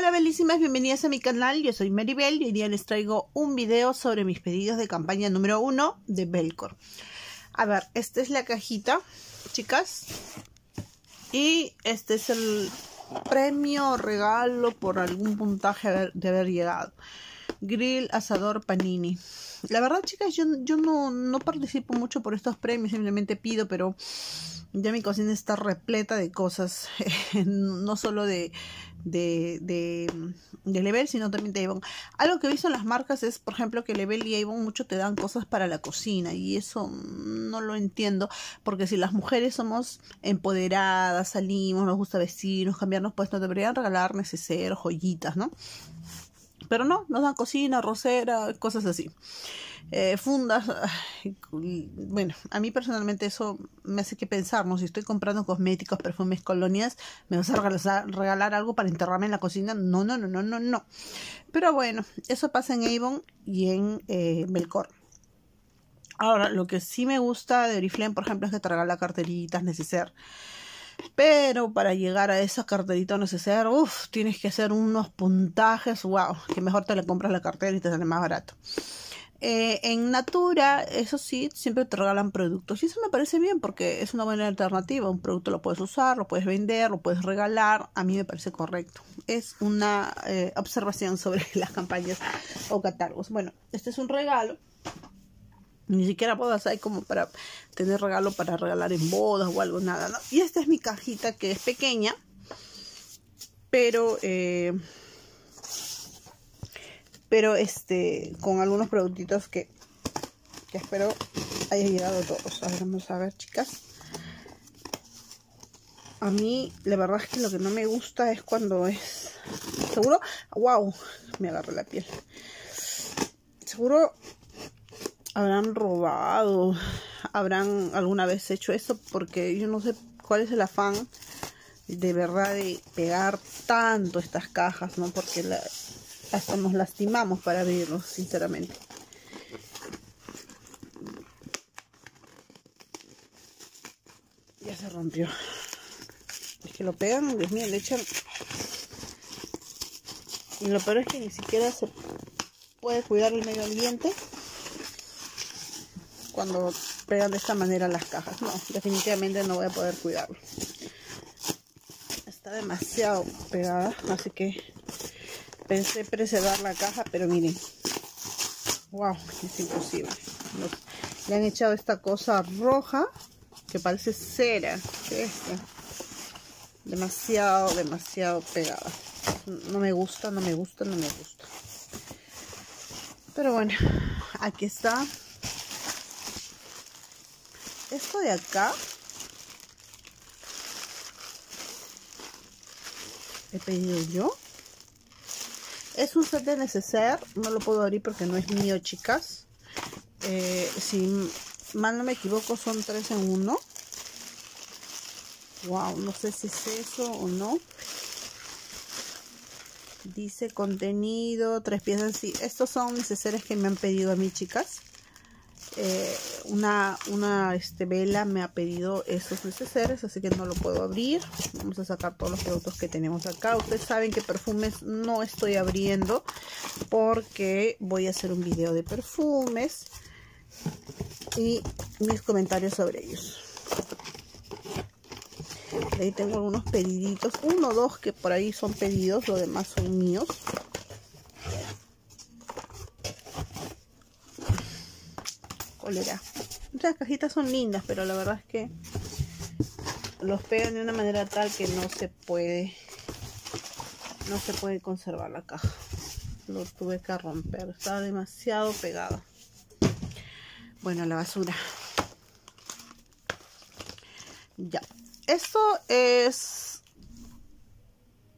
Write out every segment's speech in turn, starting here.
Hola belísimas, bienvenidas a mi canal, yo soy Maribel y hoy día les traigo un video sobre mis pedidos de campaña número uno de Belcor. A ver, esta es la cajita, chicas, y este es el premio regalo por algún puntaje de haber llegado. Grill Asador Panini. La verdad, chicas, yo, yo no, no participo mucho por estos premios, simplemente pido, pero ya mi cocina está repleta de cosas, no solo de, de, de, de, Level, sino también de Avon. Algo que he visto en las marcas es, por ejemplo, que Level y Avon mucho te dan cosas para la cocina y eso no lo entiendo, porque si las mujeres somos empoderadas, salimos, nos gusta vestirnos, cambiarnos, pues nos deberían regalar neceser, joyitas, ¿no? Pero no, nos dan cocina, rosera, cosas así. Eh, fundas, bueno, a mí personalmente eso me hace que pensar, ¿no? Si estoy comprando cosméticos, perfumes, colonias, me vas a regalar, algo para enterrarme en la cocina. No, no, no, no, no, no. Pero bueno, eso pasa en Avon y en eh. Ahora, lo que sí me gusta de Oriflame, por ejemplo, es que te regala carteritas, neceser. Pero para llegar a esa carterita necesaria, uff, tienes que hacer unos puntajes, wow, que mejor te le compras la cartera y te sale más barato. Eh, en Natura, eso sí, siempre te regalan productos. Y eso me parece bien porque es una buena alternativa. Un producto lo puedes usar, lo puedes vender, lo puedes regalar. A mí me parece correcto. Es una eh, observación sobre las campañas o catálogos. Bueno, este es un regalo. Ni siquiera bodas hay como para tener regalo para regalar en bodas o algo, nada, ¿no? Y esta es mi cajita que es pequeña, pero, eh, pero este, con algunos productitos que, que espero haya llegado todos. A ver, vamos a ver, chicas. A mí, la verdad es que lo que no me gusta es cuando es... Seguro... ¡Wow! Me agarré la piel. Seguro habrán robado, habrán alguna vez hecho eso, porque yo no sé cuál es el afán de verdad de pegar tanto estas cajas, ¿no? Porque hasta nos lastimamos para abrirlos, sinceramente. Ya se rompió. Es que lo pegan, Dios mío, le echan... Y lo peor es que ni siquiera se puede cuidar el medio ambiente cuando pegan de esta manera las cajas. No, definitivamente no voy a poder cuidarlo. Está demasiado pegada, así que pensé preservar la caja, pero miren. Wow, es imposible. le han echado esta cosa roja que parece cera. Demasiado, demasiado pegada. No me gusta, no me gusta, no me gusta. Pero bueno, aquí está esto de acá he pedido yo es un set de neceser no lo puedo abrir porque no es mío chicas. Eh, si mal no me equivoco son tres en uno. Wow no sé si es eso o no. Dice contenido tres piezas. Sí estos son necesarios que me han pedido a mí chicas. Eh, una, una este, vela me ha pedido esos necesarios, así que no lo puedo abrir. Vamos a sacar todos los productos que tenemos acá. Ustedes saben que perfumes no estoy abriendo porque voy a hacer un video de perfumes y mis comentarios sobre ellos. Ahí tengo algunos pediditos, uno o dos que por ahí son pedidos, los demás son míos. Estas cajitas son lindas, pero la verdad es que los pegan de una manera tal que no se puede no se puede conservar la caja. Lo tuve que romper, estaba demasiado pegada. Bueno, la basura. Ya. Esto es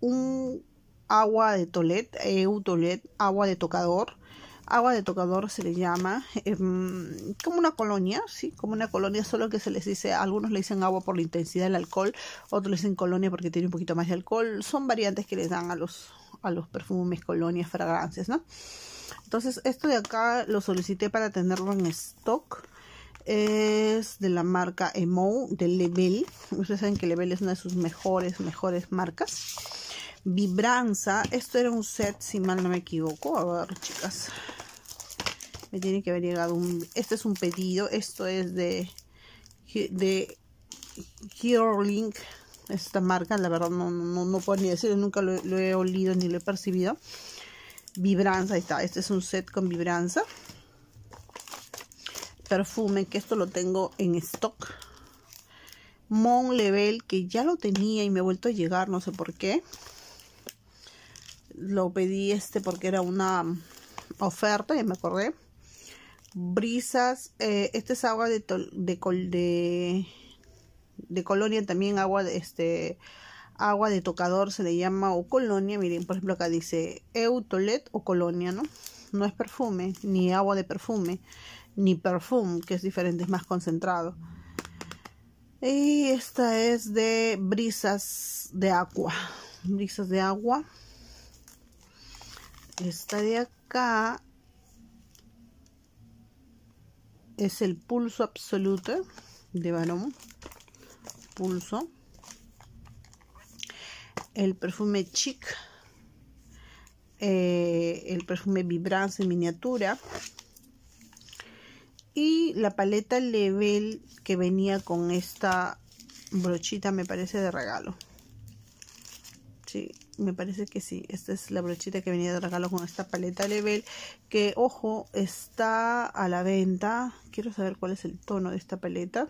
un agua de toilet, EU toilet, agua de tocador agua de tocador se le llama, em, como una colonia, sí, como una colonia, solo que se les dice, algunos le dicen agua por la intensidad del alcohol, otros le dicen colonia porque tiene un poquito más de alcohol, son variantes que les dan a los, a los perfumes, colonias, fragancias, ¿no? Entonces, esto de acá lo solicité para tenerlo en stock. Es de la marca Emo, de Level. Ustedes saben que Level es una de sus mejores, mejores marcas. Vibranza. Esto era un set, si mal no me equivoco. A ver, chicas. Me tiene que haber llegado un... Este es un pedido. Esto es de... De Link esta marca, la verdad no, no, no puedo ni decir, nunca lo, he olido ni lo he percibido. Vibranza, ahí está, este es un set con vibranza. Perfume, que esto lo tengo en stock. Mon Level, que ya lo tenía y me ha vuelto a llegar, no sé por qué. Lo pedí este porque era una oferta, y me acordé. Brisas, eh, este es agua de, de de colonia también agua de este agua de tocador se le llama o colonia miren por ejemplo acá dice eutolet o colonia no no es perfume ni agua de perfume ni perfume que es diferente es más concentrado. Y esta es de brisas de agua brisas de agua. Esta de acá es el pulso absoluto de varón pulso. El perfume chic. Eh, el perfume vibrance en miniatura. Y la paleta level que venía con esta brochita me parece de regalo. Sí me parece que sí esta es la brochita que venía de regalo con esta paleta level que ojo está a la venta quiero saber cuál es el tono de esta paleta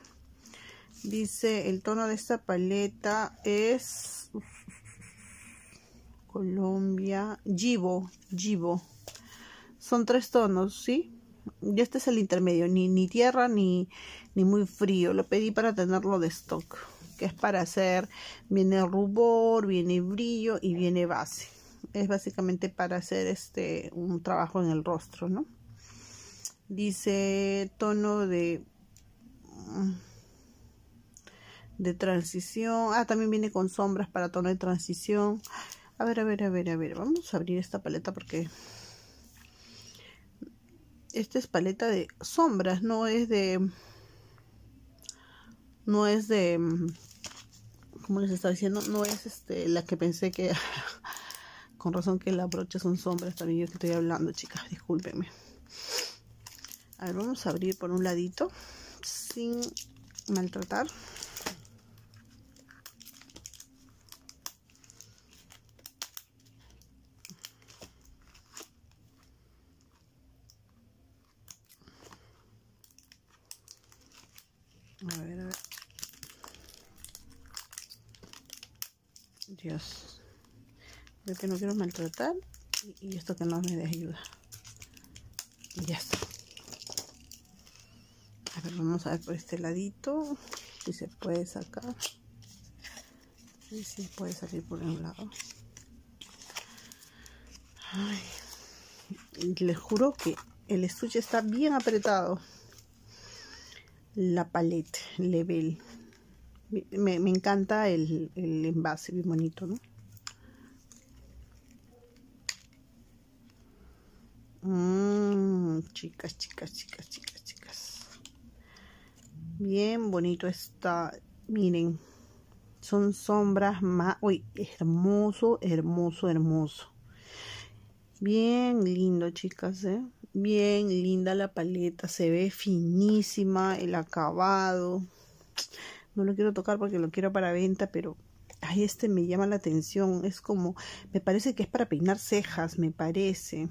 Dice el tono de esta paleta es Colombia, Givo, Givo. Son tres tonos, ¿sí? Y este es el intermedio, ni, ni tierra ni, ni muy frío. Lo pedí para tenerlo de stock, que es para hacer, viene rubor, viene brillo y viene base. Es básicamente para hacer este un trabajo en el rostro, ¿no? Dice tono de de transición. Ah, también viene con sombras para tono de transición. A ver, a ver, a ver, a ver. Vamos a abrir esta paleta porque... Esta es paleta de sombras, no es de... No es de... Como les estaba diciendo, no es este la que pensé que... con razón que la brocha son sombras también yo que estoy hablando, chicas, discúlpenme. A ver, vamos a abrir por un ladito sin maltratar. A ver, a ver. Dios. Yo que no quiero maltratar. Y, esto que no me dé ayuda. Y ya está. A ver, vamos a ver por este ladito. Si se puede sacar. Y si puede salir por un lado. Ay. Les juro que el estuche está bien apretado la palette level me, encanta el, el, envase bien bonito no mm, chicas chicas chicas chicas chicas bien bonito está miren son sombras más uy hermoso hermoso hermoso bien lindo chicas ¿eh? bien linda la paleta, se ve finísima el acabado. No lo quiero tocar porque lo quiero para venta, pero ay, este me llama la atención. Es como, me parece que es para peinar cejas, me parece.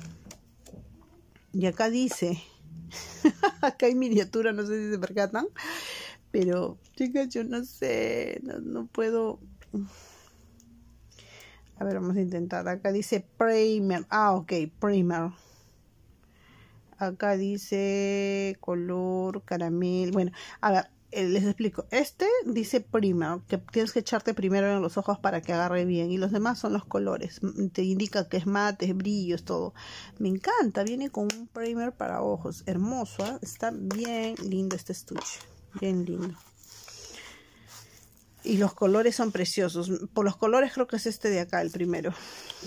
Y acá dice, acá hay miniatura, no sé si se percatan, pero chicas, yo no sé, no, no puedo. A ver, vamos a intentar. Acá dice primer. Ah, ok, primer acá dice color caramel. Bueno, a ver, les explico. Este dice primer, que tienes que echarte primero en los ojos para que agarre bien. Y los demás son los colores. Te indica que es mate, brillos, todo. Me encanta. Viene con un primer para ojos. Hermoso. ¿ah? Está bien lindo este estuche. Bien lindo. Y los colores son preciosos. Por los colores creo que es este de acá, el primero.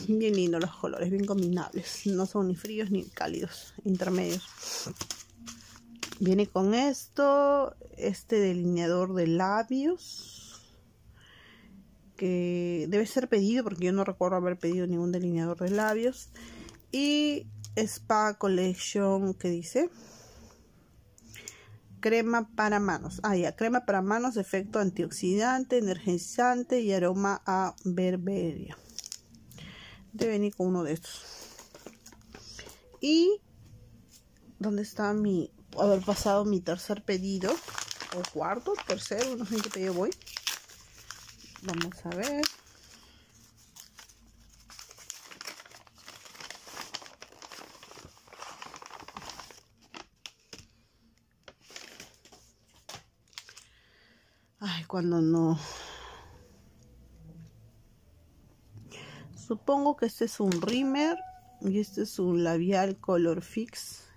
Bien lindo los colores, bien combinables. No son ni fríos ni cálidos, intermedios. Viene con esto, este delineador de labios. que debe ser pedido porque yo no recuerdo haber pedido ningún delineador de labios y Spa Collection que dice crema para manos. Ah, ya, crema para manos, efecto antioxidante, energizante y aroma a berberia. Debe venir con uno de estos. Y, ¿dónde está mi, haber pasado mi tercer pedido? O cuarto, tercero, no sé en qué pedido voy. Vamos a ver. Ay, cuando no. Supongo que este es un rímer y este es un labial color fix.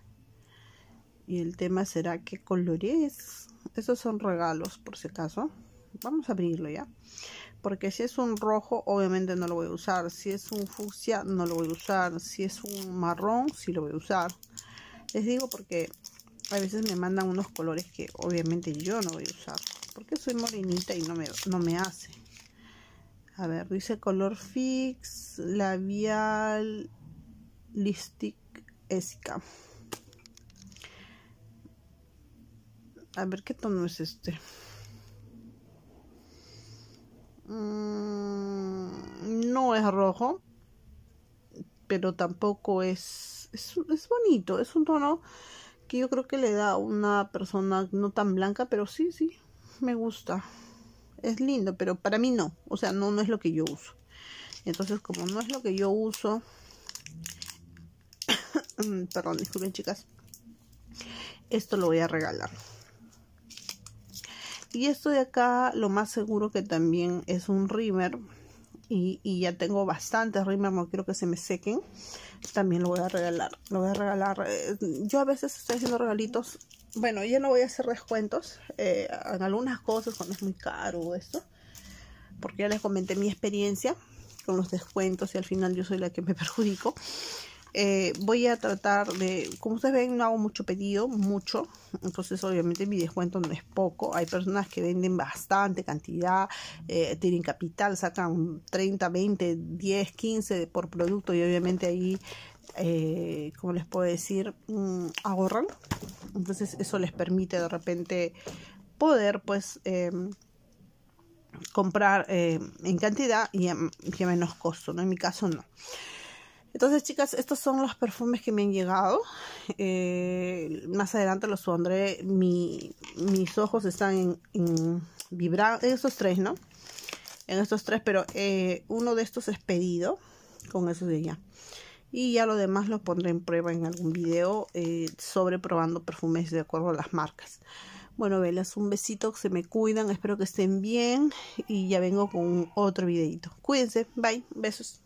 Y el tema será qué color es. Estos son regalos por si acaso. Vamos a abrirlo ya. Porque si es un rojo, obviamente no lo voy a usar. Si es un fucsia, no lo voy a usar. Si es un marrón, sí lo voy a usar. Les digo porque a veces me mandan unos colores que obviamente yo no voy a usar porque soy morenita y no me, no me hace. A ver, dice color fix, labial, lipstick, esca. A ver, ¿qué tono es este? Mm, no es rojo, pero tampoco es, es, es bonito. Es un tono que yo creo que le da a una persona no tan blanca, pero sí, sí, me gusta. Es lindo, pero para mí no. O sea, no, no es lo que yo uso. Entonces, como no es lo que yo uso... Perdón, disculpen chicas. Esto lo voy a regalar. Y esto de acá, lo más seguro que también es un rimmer. Y, ya tengo bastantes rimmer, no quiero que se me sequen. También lo voy a regalar. Lo voy a regalar. Eh, yo a veces estoy haciendo regalitos bueno, ya no voy a hacer descuentos eh, en algunas cosas cuando es muy caro esto, porque ya les comenté mi experiencia con los descuentos y al final yo soy la que me perjudico. Eh, voy a tratar de, como ustedes ven, no hago mucho pedido, mucho, entonces obviamente mi descuento no es poco. Hay personas que venden bastante cantidad, eh, tienen capital, sacan 30, 20, 10, 15 por producto y obviamente ahí eh, como les puedo decir, mm, ahorran. Entonces eso les permite de repente poder pues em, comprar em, en cantidad y a, menos costo, ¿no? En mi caso no. Entonces, chicas, estos son los perfumes que me han llegado. Eh, más adelante los pondré. mis ojos están en, en en estos tres, ¿no? En estos tres, pero eh, uno de estos es pedido. Con eso de ya y ya lo demás lo pondré en prueba en algún video eh, sobre probando perfumes de acuerdo a las marcas. Bueno, velas, un besito, se me cuidan, espero que estén bien y ya vengo con otro videito. Cuídense, bye, besos.